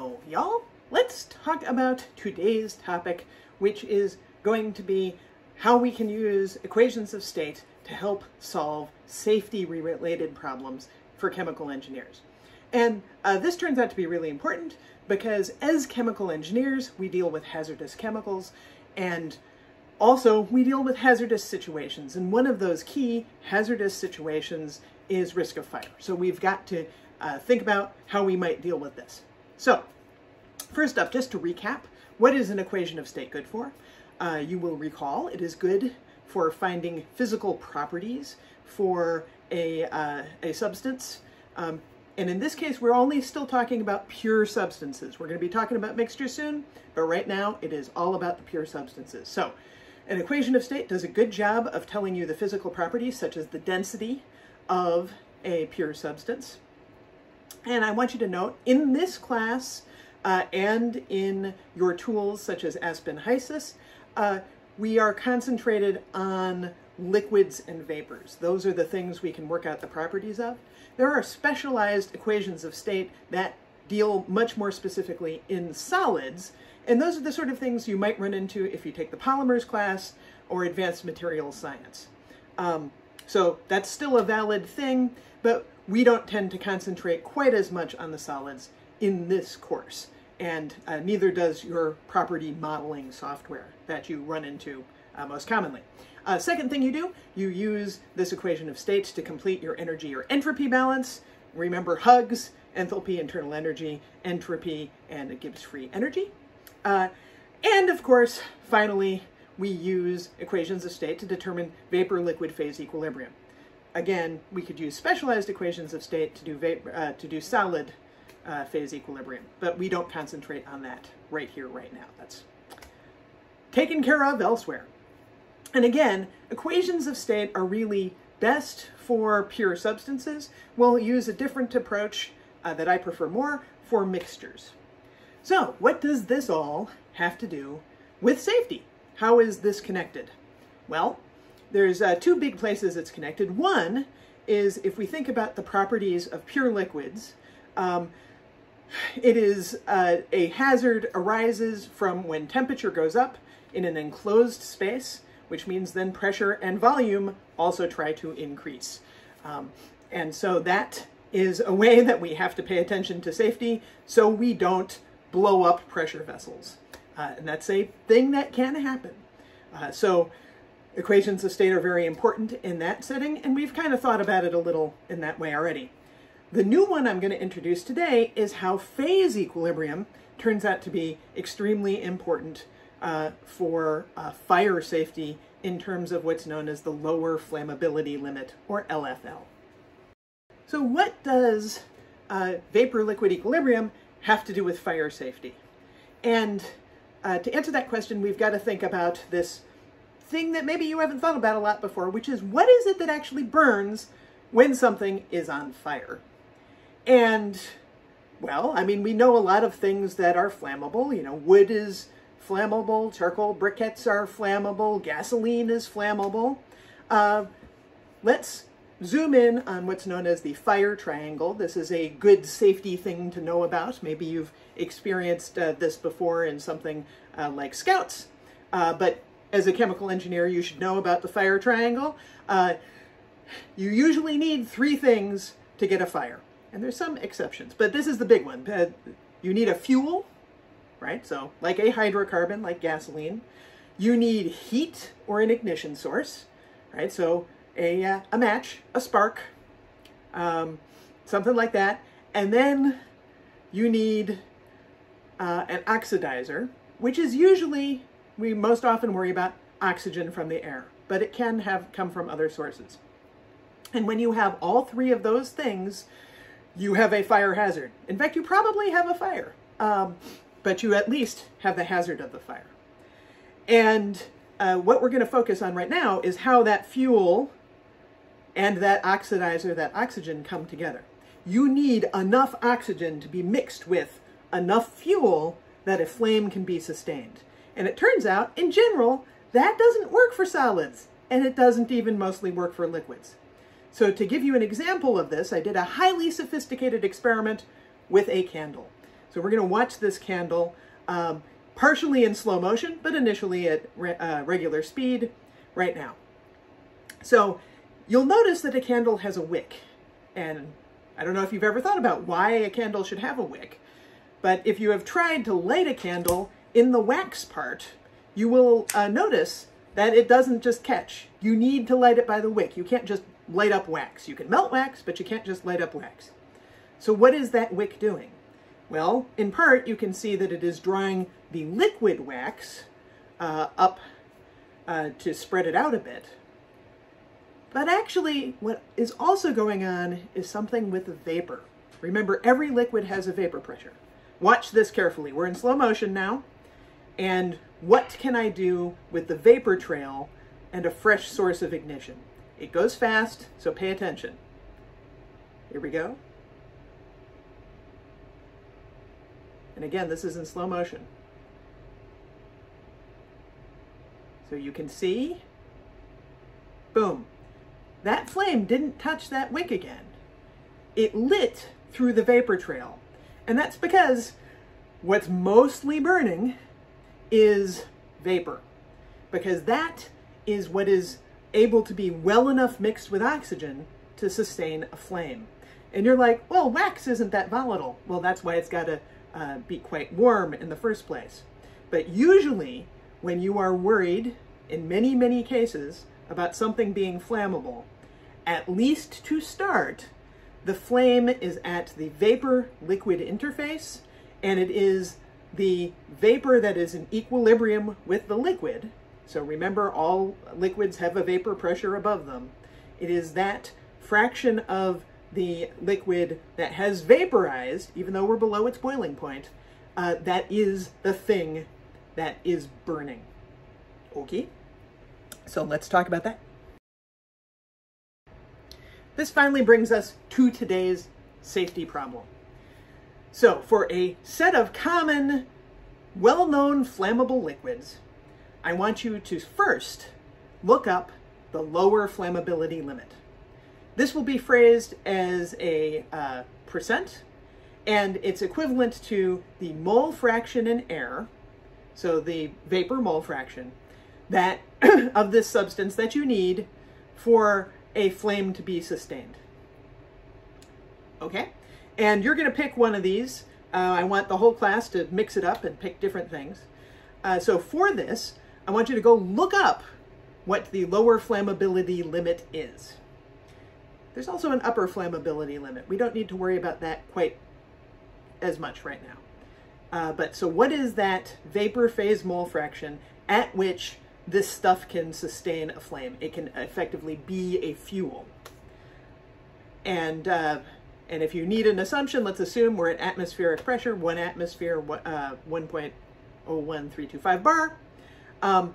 Oh, y'all, let's talk about today's topic, which is going to be how we can use equations of state to help solve safety-related problems for chemical engineers. And uh, this turns out to be really important because as chemical engineers, we deal with hazardous chemicals and also we deal with hazardous situations. And one of those key hazardous situations is risk of fire. So we've got to uh, think about how we might deal with this. So, first up, just to recap, what is an equation of state good for? Uh, you will recall it is good for finding physical properties for a, uh, a substance. Um, and in this case, we're only still talking about pure substances. We're going to be talking about mixtures soon, but right now it is all about the pure substances. So an equation of state does a good job of telling you the physical properties, such as the density of a pure substance. And I want you to note, in this class uh, and in your tools such as Aspen HYSYS, uh, we are concentrated on liquids and vapors. Those are the things we can work out the properties of. There are specialized equations of state that deal much more specifically in solids, and those are the sort of things you might run into if you take the polymers class or advanced materials science. Um, so that's still a valid thing, but we don't tend to concentrate quite as much on the solids in this course, and uh, neither does your property modeling software that you run into uh, most commonly. Uh, second thing you do, you use this equation of states to complete your energy or entropy balance. Remember HUGS, enthalpy, internal energy, entropy, and Gibbs free energy. Uh, and of course, finally, we use equations of state to determine vapor-liquid phase equilibrium. Again, we could use specialized equations of state to do, vapor, uh, to do solid uh, phase equilibrium, but we don't concentrate on that right here, right now. That's taken care of elsewhere. And again, equations of state are really best for pure substances. We'll use a different approach uh, that I prefer more for mixtures. So what does this all have to do with safety? How is this connected? Well, there's uh, two big places it's connected. One is if we think about the properties of pure liquids, um, it is uh, a hazard arises from when temperature goes up in an enclosed space, which means then pressure and volume also try to increase. Um, and so that is a way that we have to pay attention to safety so we don't blow up pressure vessels. Uh, and that's a thing that can happen. Uh, so equations of state are very important in that setting, and we've kind of thought about it a little in that way already. The new one I'm going to introduce today is how phase equilibrium turns out to be extremely important uh, for uh, fire safety in terms of what's known as the lower flammability limit, or LFL. So what does uh, vapor-liquid equilibrium have to do with fire safety? And uh, to answer that question, we've got to think about this thing that maybe you haven't thought about a lot before, which is what is it that actually burns when something is on fire? And, well, I mean, we know a lot of things that are flammable. You know, wood is flammable, charcoal briquettes are flammable, gasoline is flammable. Uh, let's zoom in on what's known as the fire triangle. This is a good safety thing to know about. Maybe you've experienced uh, this before in something uh, like Scouts, uh, but as a chemical engineer, you should know about the fire triangle. Uh, you usually need three things to get a fire, and there's some exceptions, but this is the big one. Uh, you need a fuel, right? So like a hydrocarbon, like gasoline. You need heat or an ignition source, right? So a, uh, a match, a spark, um, something like that. And then you need uh, an oxidizer, which is usually, we most often worry about oxygen from the air, but it can have come from other sources. And when you have all three of those things, you have a fire hazard. In fact, you probably have a fire, um, but you at least have the hazard of the fire. And uh, what we're going to focus on right now is how that fuel and that oxidizer, that oxygen, come together. You need enough oxygen to be mixed with enough fuel that a flame can be sustained. And it turns out, in general, that doesn't work for solids, and it doesn't even mostly work for liquids. So to give you an example of this, I did a highly sophisticated experiment with a candle. So we're going to watch this candle um, partially in slow motion, but initially at re uh, regular speed right now. So you'll notice that a candle has a wick. And I don't know if you've ever thought about why a candle should have a wick, but if you have tried to light a candle in the wax part, you will uh, notice that it doesn't just catch. You need to light it by the wick. You can't just light up wax. You can melt wax, but you can't just light up wax. So what is that wick doing? Well, in part, you can see that it is drawing the liquid wax uh, up uh, to spread it out a bit. But actually, what is also going on is something with the vapor. Remember, every liquid has a vapor pressure. Watch this carefully. We're in slow motion now. And what can I do with the vapor trail and a fresh source of ignition? It goes fast, so pay attention. Here we go. And again, this is in slow motion. So you can see, boom, that flame didn't touch that wick again. It lit through the vapor trail. And that's because what's mostly burning is vapor, because that is what is able to be well enough mixed with oxygen to sustain a flame. And you're like, well, wax isn't that volatile. Well, that's why it's got to uh, be quite warm in the first place. But usually, when you are worried, in many, many cases, about something being flammable, at least to start, the flame is at the vapor-liquid interface, and it is the vapor that is in equilibrium with the liquid. So remember, all liquids have a vapor pressure above them. It is that fraction of the liquid that has vaporized, even though we're below its boiling point, uh, that is the thing that is burning. Okay? So let's talk about that. This finally brings us to today's safety problem. So for a set of common, well-known flammable liquids, I want you to first look up the lower flammability limit. This will be phrased as a uh, percent, and it's equivalent to the mole fraction in air, so the vapor mole fraction, that of this substance that you need for a flame to be sustained. Okay? And you're going to pick one of these. Uh, I want the whole class to mix it up and pick different things. Uh, so for this, I want you to go look up what the lower flammability limit is. There's also an upper flammability limit. We don't need to worry about that quite as much right now. Uh, but so what is that vapor phase mole fraction at which this stuff can sustain a flame. It can effectively be a fuel. And, uh, and if you need an assumption, let's assume we're at atmospheric pressure, one atmosphere, uh, 1.01325 bar. Um,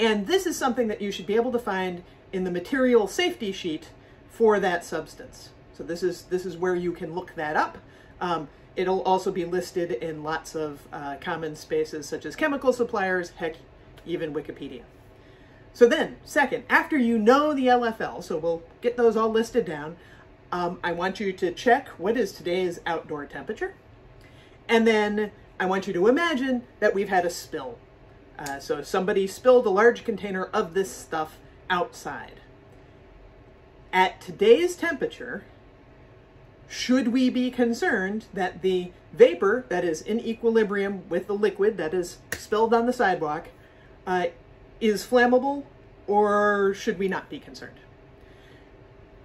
and this is something that you should be able to find in the material safety sheet for that substance. So this is, this is where you can look that up. Um, it'll also be listed in lots of uh, common spaces such as chemical suppliers, heck, even Wikipedia. So then, second, after you know the LFL, so we'll get those all listed down, um, I want you to check what is today's outdoor temperature. And then I want you to imagine that we've had a spill. Uh, so somebody spilled a large container of this stuff outside. At today's temperature, should we be concerned that the vapor that is in equilibrium with the liquid that is spilled on the sidewalk uh, is flammable or should we not be concerned?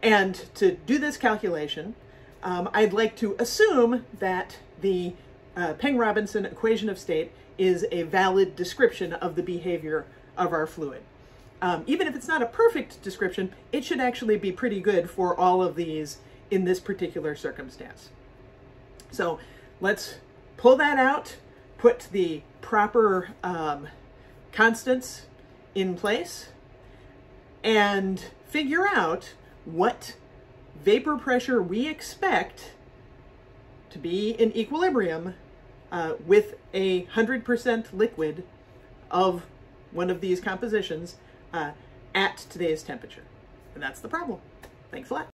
And to do this calculation, um, I'd like to assume that the uh, Peng-Robinson equation of state is a valid description of the behavior of our fluid. Um, even if it's not a perfect description, it should actually be pretty good for all of these in this particular circumstance. So let's pull that out, put the proper um, constants in place and figure out what vapor pressure we expect to be in equilibrium uh, with a 100% liquid of one of these compositions uh, at today's temperature. And that's the problem. Thanks a lot.